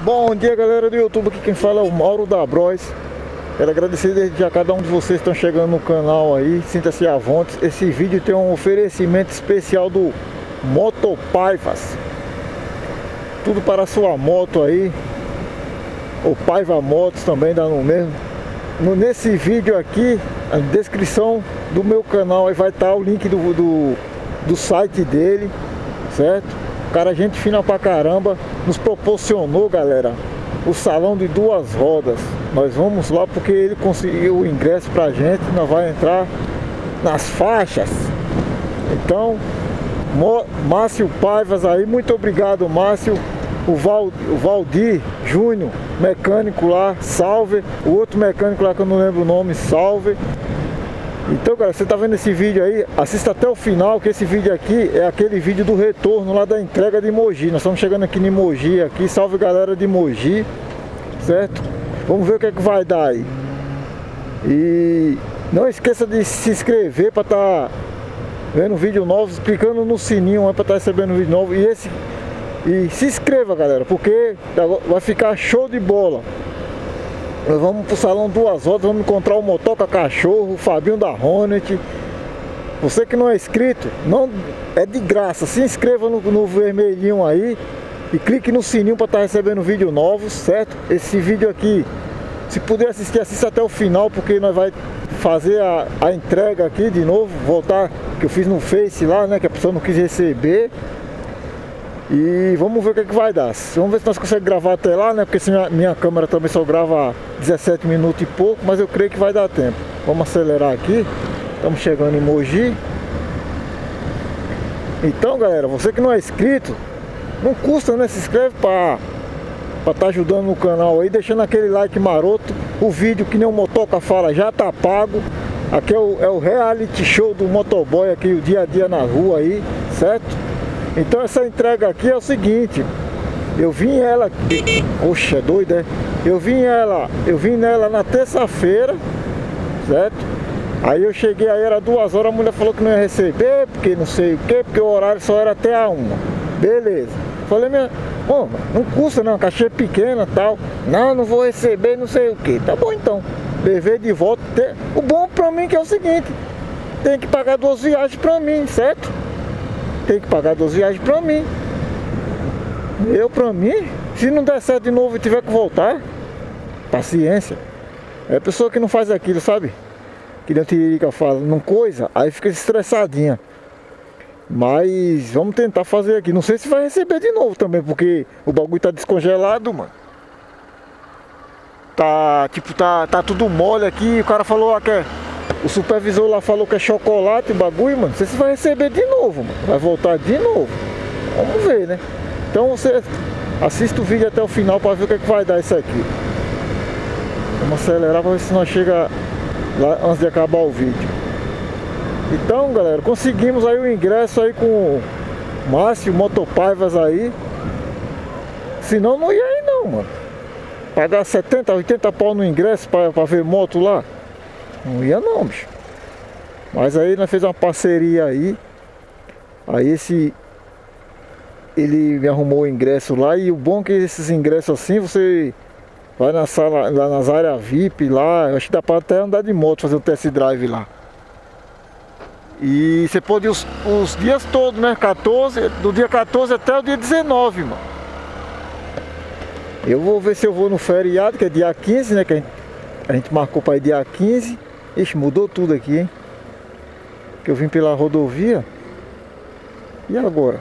Bom dia galera do YouTube, aqui quem fala é o Mauro da Bros. Quero agradecer desde já a cada um de vocês que estão chegando no canal aí. Sinta-se à vontade. Esse vídeo tem um oferecimento especial do Motopaivas Tudo para a sua moto aí. O Paiva Motos também dá no mesmo. Nesse vídeo aqui, a descrição do meu canal. Aí vai estar o link do, do, do site dele Certo? Cara, gente fina pra caramba, nos proporcionou, galera, o salão de duas rodas. Nós vamos lá porque ele conseguiu o ingresso pra gente, nós vai entrar nas faixas. Então, Márcio Paivas aí, muito obrigado, Márcio. O, Val, o Valdir Júnior, mecânico lá, salve. O outro mecânico lá que eu não lembro o nome, salve. Então, galera, você tá vendo esse vídeo aí, assista até o final, que esse vídeo aqui é aquele vídeo do retorno lá da entrega de Mogi. Nós estamos chegando aqui em Mogi, aqui, salve galera de Mogi, certo? Vamos ver o que é que vai dar aí. E não esqueça de se inscrever para estar tá vendo vídeo novos, clicando no sininho para estar tá recebendo vídeo novo. E esse e se inscreva, galera, porque vai ficar show de bola. Nós vamos pro salão duas horas, vamos encontrar o Motoca Cachorro, o Fabinho da Hornet. Você que não é inscrito, não é de graça. Se inscreva no, no vermelhinho aí e clique no sininho para estar tá recebendo vídeo novos, certo? Esse vídeo aqui, se puder assistir, assista até o final, porque nós vai fazer a, a entrega aqui de novo, voltar que eu fiz no Face lá, né? Que a pessoa não quis receber. E vamos ver o que, é que vai dar. Vamos ver se nós conseguimos gravar até lá, né? Porque minha, minha câmera também só grava 17 minutos e pouco, mas eu creio que vai dar tempo. Vamos acelerar aqui. Estamos chegando em Mogi. Então, galera, você que não é inscrito, não custa, né? Se inscreve para estar tá ajudando no canal aí, deixando aquele like maroto. O vídeo que nem o Motoca fala já tá pago. Aqui é o, é o reality show do motoboy aqui, o dia a dia na rua aí, certo? Então essa entrega aqui é o seguinte, eu vim ela, oxa, é doido, é? Eu vim ela, eu vim nela na terça-feira, certo? Aí eu cheguei aí, era duas horas, a mulher falou que não ia receber, porque não sei o que, porque o horário só era até a uma. Beleza. Falei, minha, bom, não custa não, cachê pequena tal. Não, não vou receber, não sei o que. Tá bom então. Levei de volta. O bom pra mim que é o seguinte, tem que pagar duas viagens pra mim, certo? Tem que pagar duas viagens pra mim. Eu pra mim, se não der certo de novo e tiver que voltar, paciência. É pessoa que não faz aquilo, sabe? Que nem a Tiririca fala, não coisa, aí fica estressadinha. Mas vamos tentar fazer aqui. Não sei se vai receber de novo também, porque o bagulho tá descongelado, mano. Tá, tipo, tá, tá tudo mole aqui. O cara falou ah, que é o supervisor lá falou que é chocolate o bagulho, mano. Se vai receber de novo, mano. Vai voltar de novo. Vamos ver, né? Então você assista o vídeo até o final para ver o que, é que vai dar isso aqui. Vamos acelerar para ver se nós chega lá antes de acabar o vídeo. Então, galera, conseguimos aí o ingresso aí com o Márcio Motopaivas aí. Senão não ia aí não, mano. Pagar 70, 80 pau no ingresso para ver moto lá. Não ia não, bicho. Mas aí nós fez uma parceria aí. Aí esse. Ele me arrumou o ingresso lá e o bom é que esses ingressos assim, você vai na sala, lá nas áreas VIP lá, acho que dá para até andar de moto, fazer um test drive lá. E você pode os, os dias todos, né? 14, do dia 14 até o dia 19, mano. Eu vou ver se eu vou no feriado, que é dia 15, né? Que a gente, a gente marcou para ir dia 15. Ixi, mudou tudo aqui, hein? Que eu vim pela rodovia. E agora?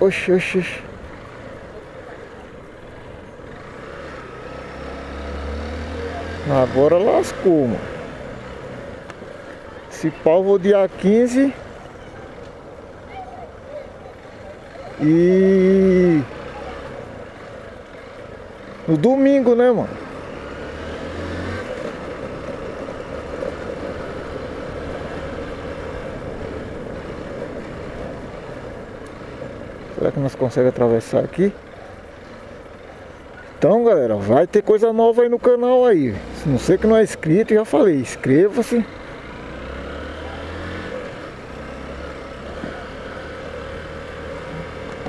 Oxi, oxi, oxi. Agora lascou, mano. Se pau vou dia 15 E no domingo, né, mano? Será que nós conseguimos atravessar aqui? Então galera, vai ter coisa nova aí no canal aí. Se não sei que não é inscrito, já falei, inscreva-se.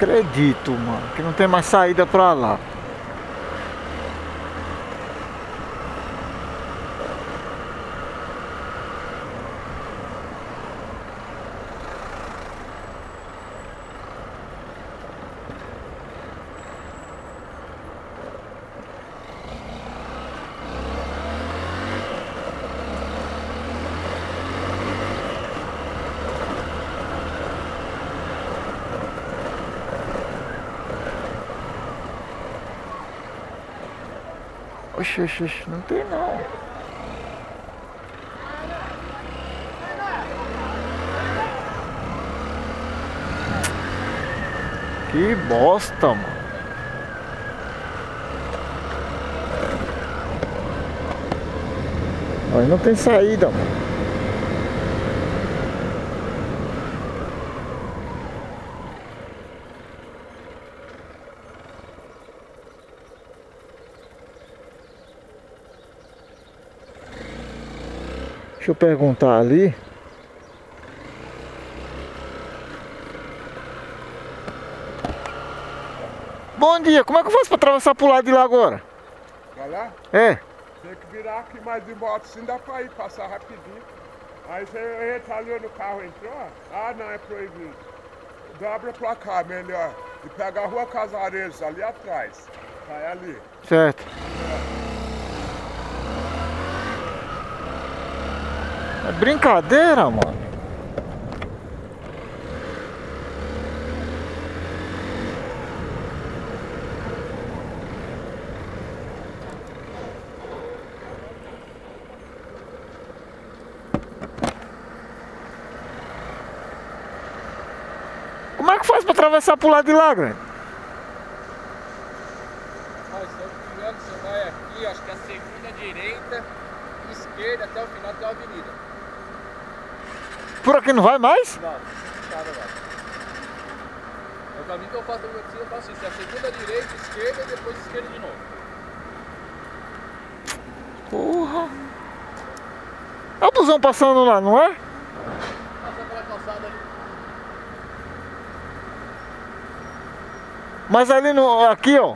Acredito, mano, que não tem mais saída pra lá. Oxe, não tem não. Que bosta, mano. Aí não tem saída, mano. Deixa eu perguntar ali. Bom dia, como é que eu faço para atravessar pro lado de lá agora? Pra lá? É. Tem que virar aqui mais de volta, assim dá pra ir, passar rapidinho. Aí você entra ali no carro, entrou? Ah, não, é proibido. Dobra pra cá, melhor. E pega a rua Casareiros, ali atrás. Vai ali. Certo. É brincadeira, mano. Como é que faz pra atravessar pro lado de lá, grande? Mas se eu não me engano, você vai aqui, acho que é a segunda direita, esquerda até o final da avenida. Por aqui não vai mais? Não, lá. É o caminho que eu faço, assim, eu faço isso, é a segunda direita, esquerda e depois esquerda de novo. Porra. É o busão passando lá, não é? Passar pela calçada ali. Mas ali no. Aqui, ó.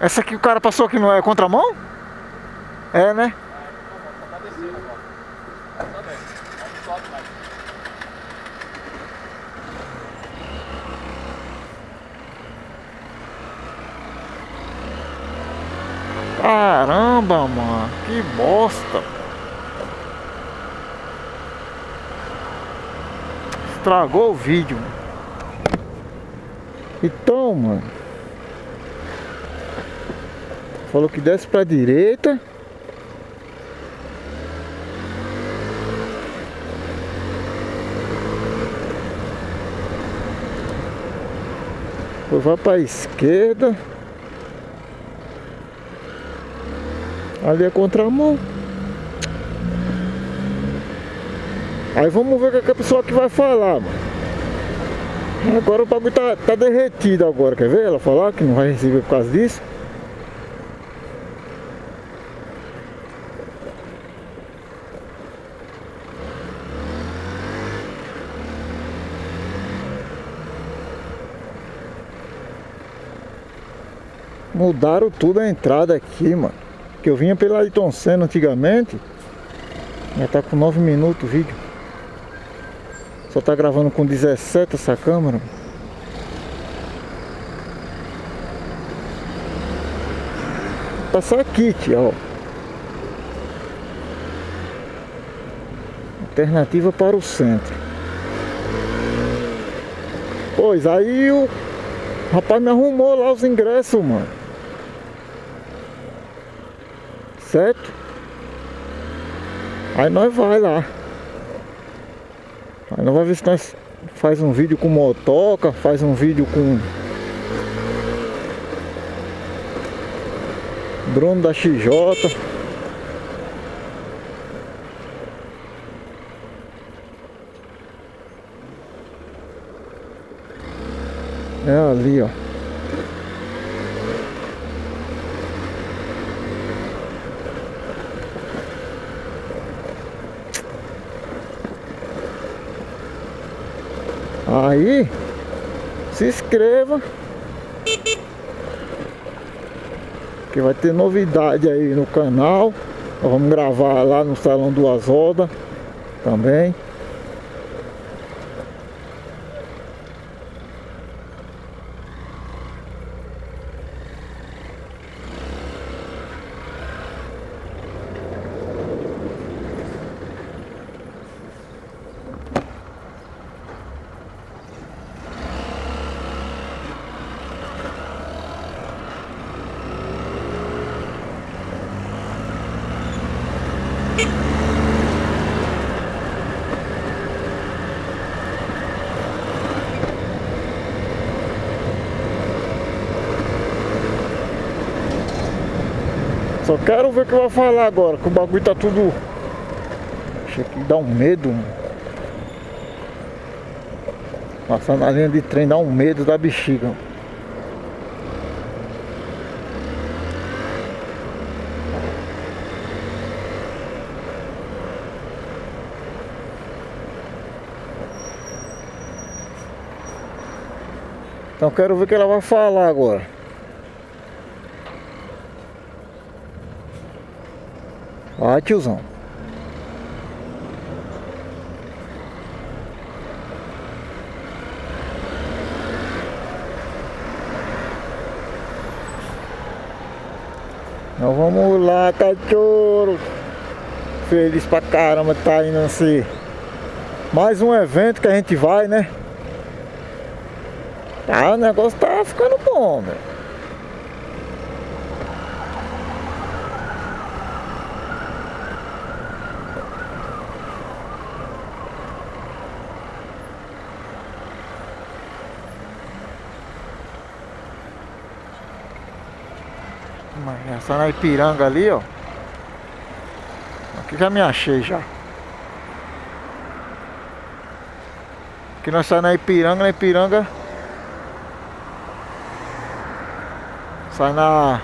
Essa aqui o cara passou aqui não é contramão? É, né? Só tá descendo agora. Tá bem, não sobe mais. Caramba, mano. Que bosta. Estragou o vídeo. Então, mano. Falou que desce pra direita. Depois vai pra esquerda. Ali é contramão. Aí vamos ver o que, é que a pessoa aqui vai falar, mano. Agora o bagulho tá, tá derretido agora, quer ver ela falar que não vai receber por causa disso? Mudaram tudo a entrada aqui, mano. Que eu vinha pela Ayrton Senna antigamente. Já tá com 9 minutos o vídeo. Só tá gravando com 17 essa câmera. Passar kit, ó. Alternativa para o centro. Pois aí o rapaz me arrumou lá os ingressos, mano. Certo? Aí nós vai lá. Aí nós vai ver se nós faz um vídeo com motoca, faz um vídeo com Bruno da XJ. É ali, ó. Aí, se inscreva. Que vai ter novidade aí no canal. Nós vamos gravar lá no Salão do Azoda também. Só quero ver o que vai falar agora, que o bagulho tá tudo. Achei que dá um medo. Mano. Passar na linha de trem dá um medo da bexiga. Então quero ver o que ela vai falar agora. Ó, tiozão. Nós vamos lá, cachorro. Feliz pra caramba tá indo assim. Mais um evento que a gente vai, né? Ah, o negócio tá ficando bom, velho. Essa na Ipiranga ali, ó. Aqui já me achei já. Aqui nós saímos na Ipiranga, na Ipiranga. Sai na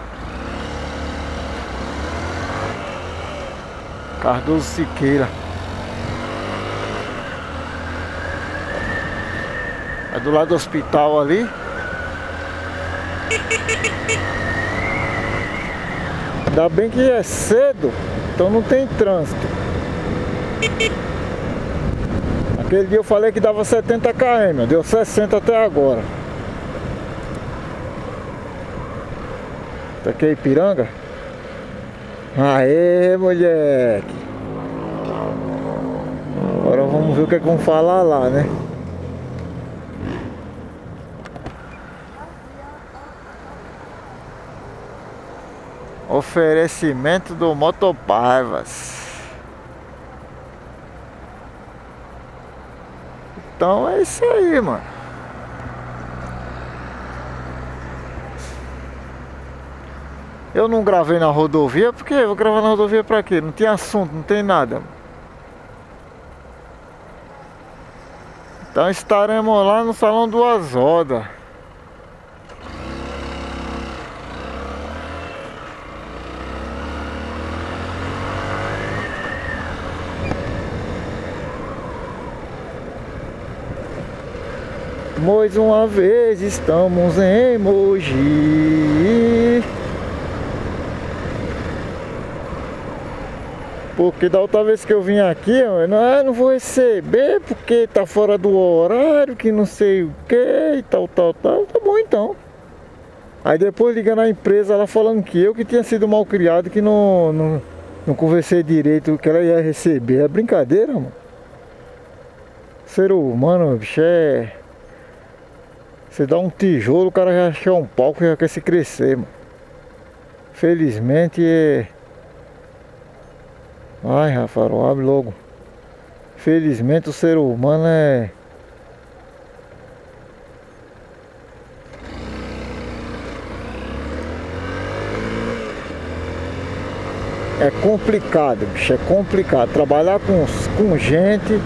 Cardoso Siqueira. É do lado do hospital ali. Ainda bem que é cedo, então não tem trânsito. Aquele dia eu falei que dava 70 km, deu 60 até agora. Tá aqui é Ipiranga? Aê, moleque! Agora vamos ver o que, é que vão falar lá, né? Oferecimento do Motopaivas. Então é isso aí, mano. Eu não gravei na rodovia, porque eu vou gravar na rodovia pra quê? Não tem assunto, não tem nada. Então estaremos lá no Salão do Azoda. Mais uma vez estamos em Mogi Porque da outra vez que eu vim aqui, eu não, ah, não vou receber porque tá fora do horário, que não sei o que e tal, tal, tal. Tá bom então. Aí depois ligando a empresa, ela falando que eu que tinha sido mal criado, que não, não, não conversei direito que ela ia receber. É brincadeira, mano. Ser humano, bicho, é. Você dá um tijolo, o cara já achar um palco e já quer se crescer, mano. Felizmente é. Ai, Rafael, abre logo. Felizmente o ser humano é. É complicado, bicho, é complicado. Trabalhar com, com gente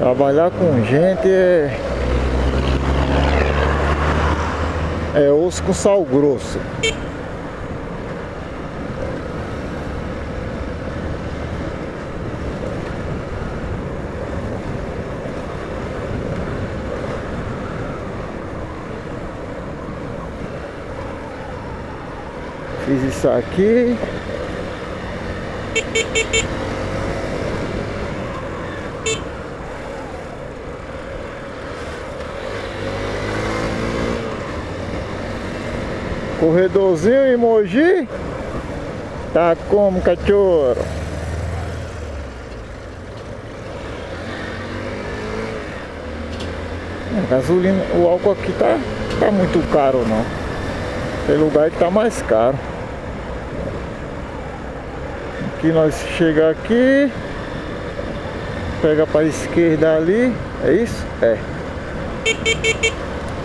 Trabalhar com gente é. É osso com sal grosso. Fiz isso aqui. Corredorzinho em Mogi. Tá como, cachorro? A gasolina, o álcool aqui tá, tá muito caro não. Tem lugar que tá mais caro. Aqui nós chega aqui. Pega para esquerda ali. É isso? É.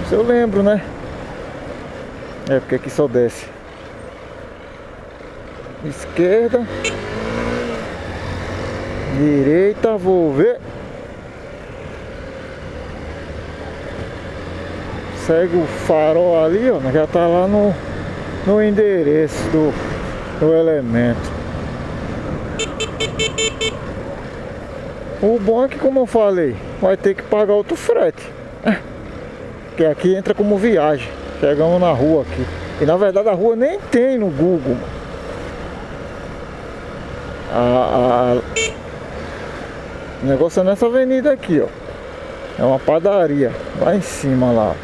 Se eu lembro, né? É porque aqui só desce. Esquerda. Direita, vou ver. Segue o farol ali, ó. Já tá lá no, no endereço do, do elemento. O bom é que, como eu falei, vai ter que pagar outro frete. Que aqui entra como viagem. Chegamos na rua aqui. E na verdade a rua nem tem no Google. A, a... O negócio é nessa avenida aqui, ó. É uma padaria. Lá em cima lá.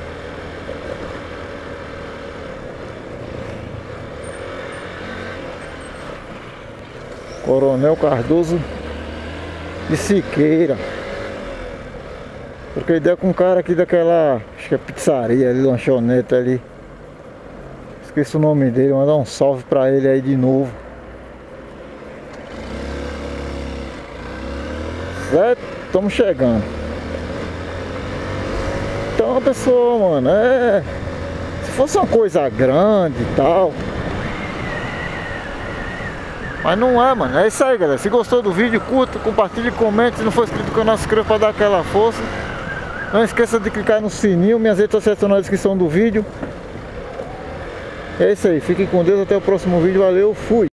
Coronel Cardoso de Siqueira. Troquei ideia com um cara aqui daquela, acho que é pizzaria ali, lanchonete ali. Esqueci o nome dele, mandar um salve pra ele aí de novo. Certo? Estamos chegando. Então a pessoa, mano, é. Se fosse uma coisa grande e tal. Mas não é, mano. É isso aí, galera. Se gostou do vídeo, curta, compartilhe, comente. Se não for inscrito no canal, se inscreva para dar aquela força. Não esqueça de clicar no sininho. Minhas redes sociais estão na descrição do vídeo. É isso aí. Fiquem com Deus. Até o próximo vídeo. Valeu. Fui.